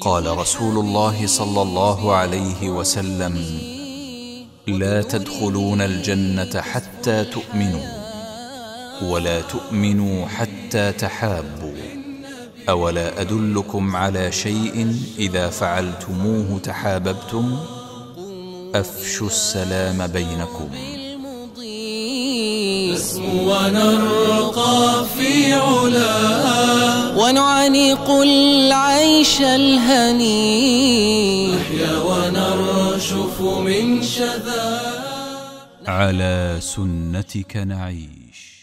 قال رسول الله صلى الله عليه وسلم لا تدخلون الجنة حتى تؤمنوا ولا تؤمنوا حتى تحابوا أولا أدلكم على شيء إذا فعلتموه تحاببتم؟ أفشوا السلام بينكم. نسمو ونرقى في علا ونعانق العيش الهني نحيا ونرشف من شذا. على سنتك نعيش.